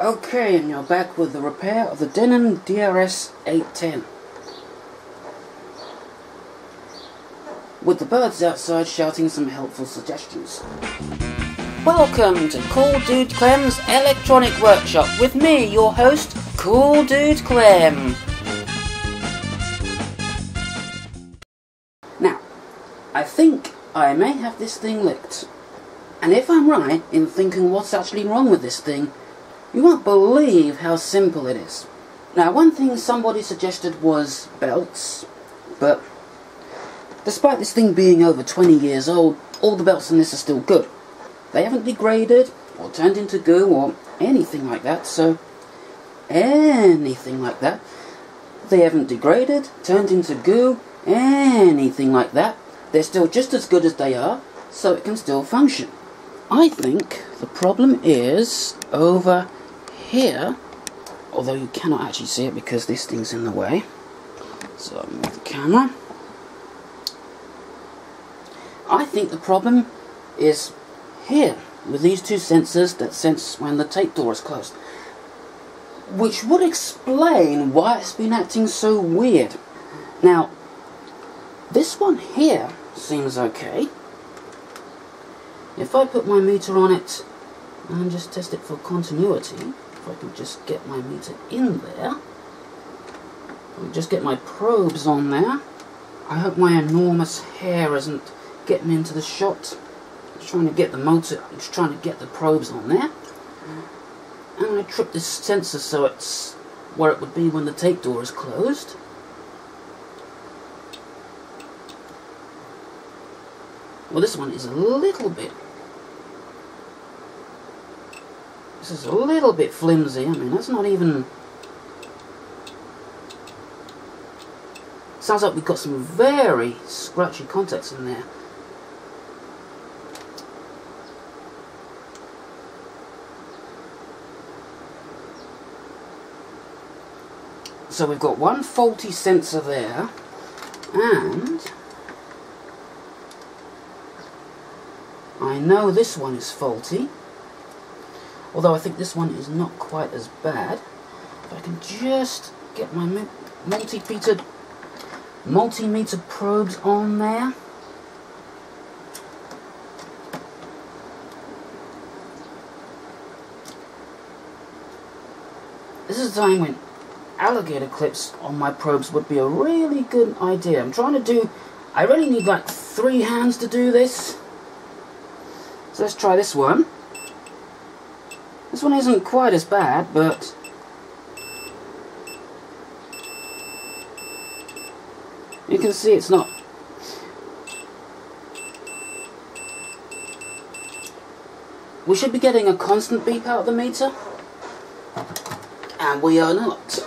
Okay, and you're back with the repair of the Denon DRS 810. With the birds outside shouting some helpful suggestions. Welcome to Cool Dude Clem's Electronic Workshop with me, your host, Cool Dude Clem. Now, I think I may have this thing licked. And if I'm right in thinking what's actually wrong with this thing, you won't believe how simple it is. Now, one thing somebody suggested was belts, but despite this thing being over 20 years old, all the belts in this are still good. They haven't degraded, or turned into goo, or anything like that, so anything like that. They haven't degraded, turned into goo, anything like that. They're still just as good as they are, so it can still function. I think the problem is over here, although you cannot actually see it because this thing's in the way. So I'll move the camera. I think the problem is here with these two sensors that sense when the tape door is closed. Which would explain why it's been acting so weird. Now, this one here seems okay. If I put my meter on it and just test it for continuity, if I can just get my meter in there, just get my probes on there. I hope my enormous hair isn't getting into the shot. I'm just trying to get the motor, I'm just trying to get the probes on there. And I trip this sensor so it's where it would be when the tape door is closed. Well, this one is a little bit This is a little bit flimsy. I mean, that's not even... Sounds like we've got some very scratchy contacts in there. So we've got one faulty sensor there, and I know this one is faulty. Although I think this one is not quite as bad. If I can just get my multimeter multimeter probes on there. This is a time when alligator clips on my probes would be a really good idea. I'm trying to do, I really need like three hands to do this. So let's try this one. This one isn't quite as bad, but... You can see it's not... We should be getting a constant beep out of the meter. And we are not.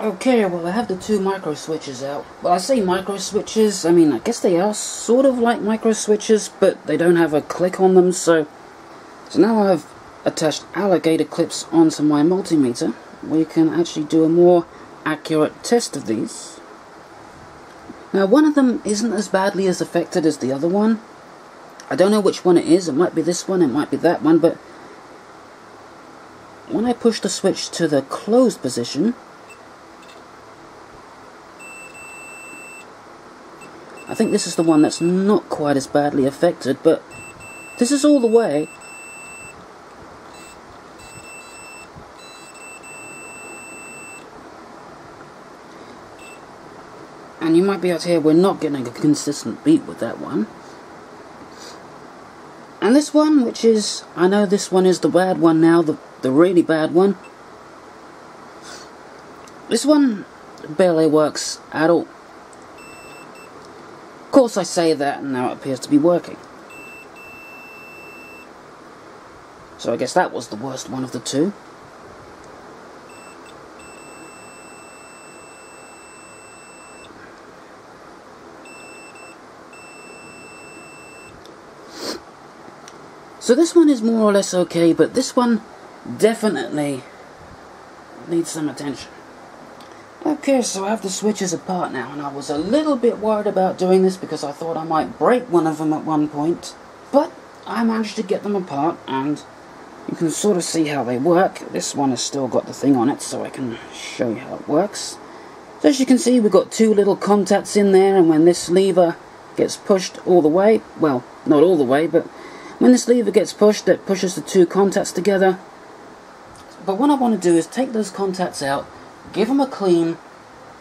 Okay, well I have the two micro switches out. Well I say micro switches, I mean I guess they are sort of like micro switches, but they don't have a click on them, so... So now I have attached alligator clips onto my multimeter, we can actually do a more accurate test of these. Now one of them isn't as badly as affected as the other one. I don't know which one it is, it might be this one, it might be that one, but when I push the switch to the closed position, I think this is the one that's not quite as badly affected, but this is all the way And you might be able to hear we're not getting a consistent beat with that one. And this one, which is, I know this one is the bad one now, the, the really bad one. This one barely works at all. Of course I say that and now it appears to be working. So I guess that was the worst one of the two. So this one is more or less okay, but this one definitely needs some attention. Okay, so I have the switches apart now, and I was a little bit worried about doing this because I thought I might break one of them at one point, but I managed to get them apart, and You can sort of see how they work. This one has still got the thing on it, so I can show you how it works. So as you can see, we've got two little contacts in there, and when this lever gets pushed all the way, well, not all the way, but when this lever gets pushed, it pushes the two contacts together. But what I want to do is take those contacts out, give them a clean,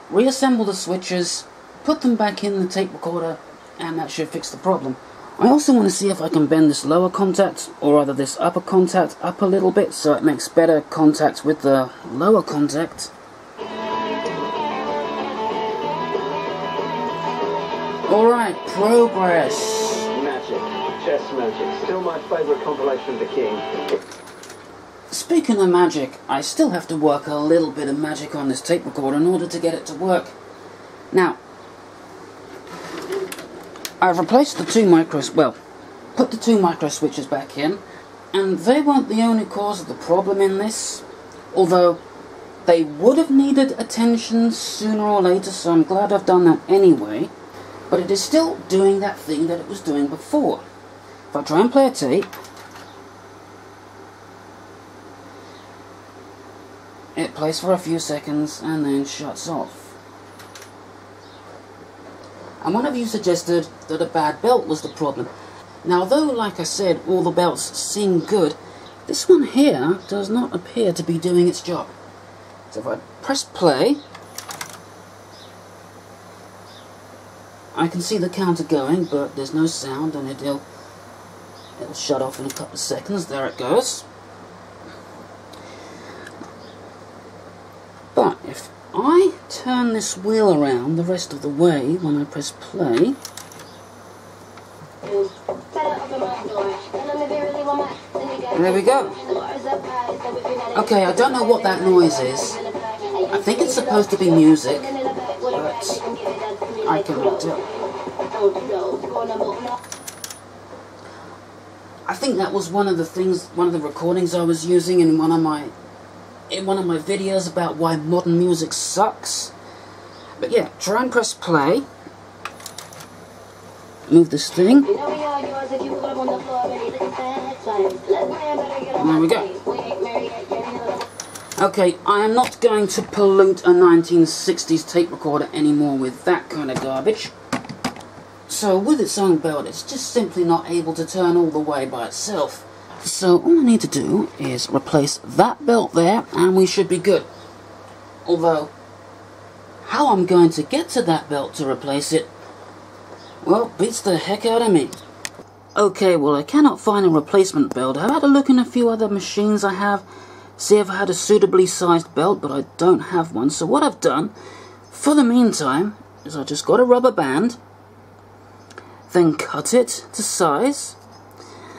reassemble the switches, put them back in the tape recorder, and that should fix the problem. I also want to see if I can bend this lower contact, or rather this upper contact, up a little bit so it makes better contact with the lower contact. Alright, progress. Chess Magic. Still my favourite compilation of the King. Speaking of magic, I still have to work a little bit of magic on this tape recorder in order to get it to work. Now, I've replaced the two micro, well, put the two micro switches back in, and they weren't the only cause of the problem in this, although they would have needed attention sooner or later, so I'm glad I've done that anyway, but it is still doing that thing that it was doing before. If I try and play a tape, it plays for a few seconds and then shuts off. And one of you suggested that a bad belt was the problem. Now, though, like I said, all the belts seem good, this one here does not appear to be doing its job. So if I press play, I can see the counter going, but there's no sound, and it'll, it'll shut off in a couple of seconds. There it goes. But if I turn this wheel around the rest of the way when I press play. There we go. Okay, I don't know what that noise is. I think it's supposed to be music, but I cannot tell. I think that was one of the things, one of the recordings I was using in one of my in one of my videos about why modern music sucks. But yeah, try and press play. Move this thing. There we go. Okay, I am not going to pollute a 1960s tape recorder anymore with that kind of garbage. So with its own belt, it's just simply not able to turn all the way by itself. So all I need to do is replace that belt there and we should be good. Although, how I'm going to get to that belt to replace it, well, beats the heck out of me. Okay, well I cannot find a replacement belt. I've had a look in a few other machines I have, see if I had a suitably sized belt, but I don't have one. So what I've done, for the meantime, is I just got a rubber band, then cut it to size,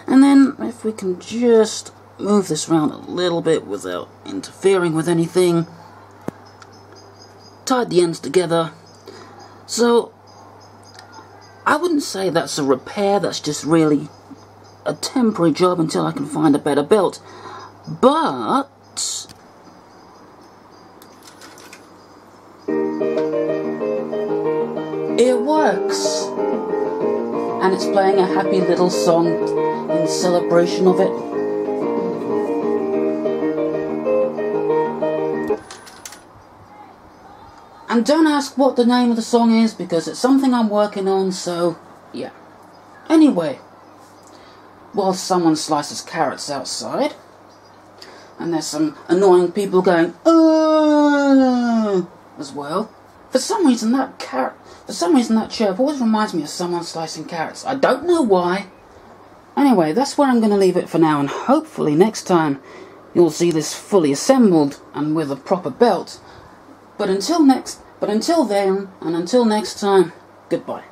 and then if we can just move this around a little bit without interfering with anything. Tied the ends together. So, I wouldn't say that's a repair, that's just really a temporary job until I can find a better belt. But... A happy little song in celebration of it. And don't ask what the name of the song is because it's something I'm working on, so yeah. Anyway, while someone slices carrots outside, and there's some annoying people going, oh, as well. For some reason, that carrot, for some reason, that chirp always reminds me of someone slicing carrots. I don't know why. Anyway, that's where I'm going to leave it for now, and hopefully next time you'll see this fully assembled and with a proper belt. But until next, but until then, and until next time, goodbye.